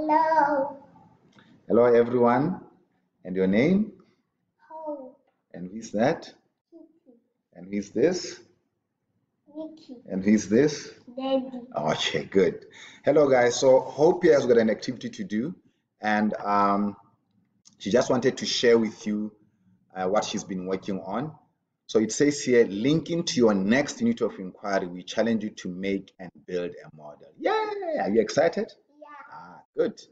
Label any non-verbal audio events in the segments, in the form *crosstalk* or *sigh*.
Hello. Hello, everyone. And your name? Hope. And who's that? Kitty. And who's this? Vicky. And who's this? Daddy. Okay, good. Hello, guys. So Hope here has got an activity to do, and um, she just wanted to share with you uh, what she's been working on. So it says here, linking to your next unit of inquiry, we challenge you to make and build a model. Yay! Are you excited? Good.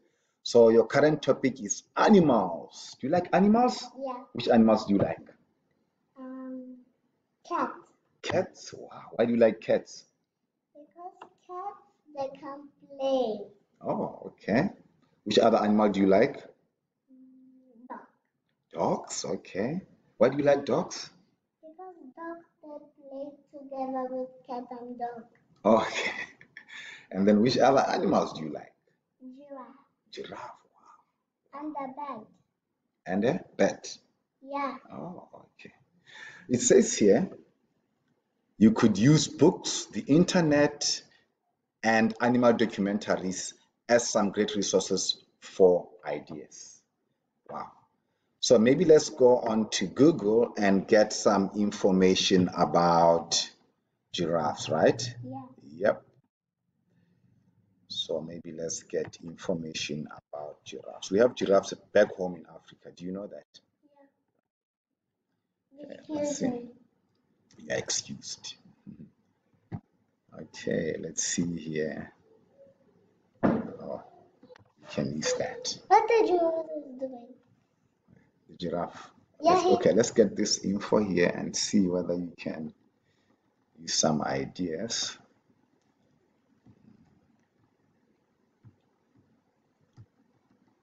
So your current topic is animals. Do you like animals? Yeah. Which animals do you like? Um, cat. Cats. Wow. Why do you like cats? Because cats, they can play. Oh, okay. Which other animal do you like? Mm, Dog. Dogs. Okay. Why do you like dogs? Because dogs, they play together with cat and dog. Okay. *laughs* And then which other animals do you like? Giraffe. Wow. And a bird. And a bat. Yeah. Oh, okay. It says here you could use books, the internet, and animal documentaries as some great resources for ideas. Wow. So maybe let's go on to Google and get some information about giraffes, right? Yeah. Yep. So maybe let's get information about giraffes. We have giraffes back home in Africa. Do you know that? Yeah. Let's see. You're excused. Okay, let's see here. Oh, you can use that. What the giraffe is doing? The giraffe. Yeah, Let's- okay, let's get this info here and see whether you can use some ideas.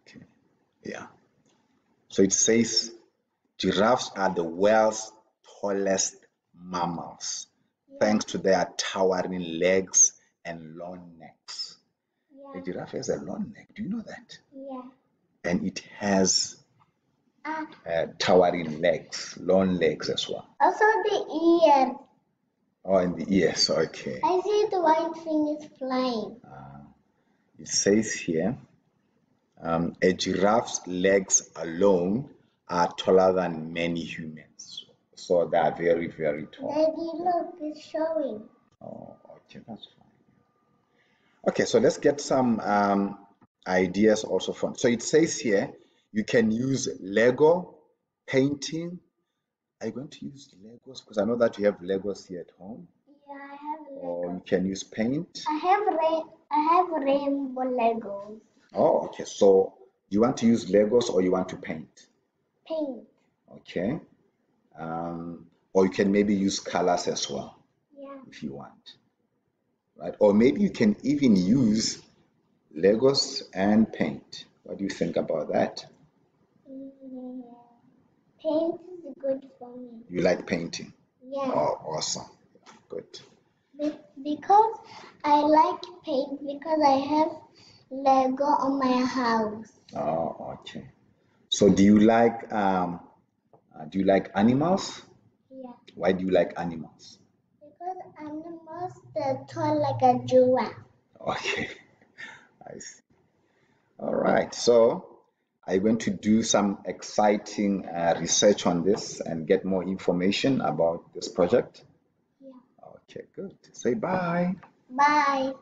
Okay, yeah. So it says giraffes are the world's tallest mammals thanks to their towering legs and long necks. A giraffe has a long neck. Do you know that? Yeah. And it has Ah, uh, towering legs, long legs as well. also the ear. Oh, in the ears. Okay. I see the white thing is flying. Uh, it says here um, a giraffe's legs alone are taller than many humans. So they are very, very tall. Daddy, look, it's showing. Oh, okay, that's fine. Okay, so let's get some um, ideas also from. So it says here you can use Lego painting. Are you going to use Legos? Because I know that you have Legos here at home. Yeah, I have Legos. Or you can use paint. I have rain. I have rainbow Legos. Oh, okay. So you want to use Legos or you want to paint? Paint. Okay. Um, or you can maybe use colors as well Yeah. if you want. Right? Or maybe you can even use Legos and paint. What do you think about that? Mm, Paint is good for me. You like painting? Yeah. Oh, awesome. Good. Be- because I like paint because I have Lego on my house. Oh, okay. So do you like um, uh, do you like animals? Yeah. Why do you like animals? Because animals they're tall like a giraffe. Okay, *laughs* I see. All right, so I'm going to do some exciting uh, research on this and get more information about this project. Yeah. Okay, good. Say bye. Bye.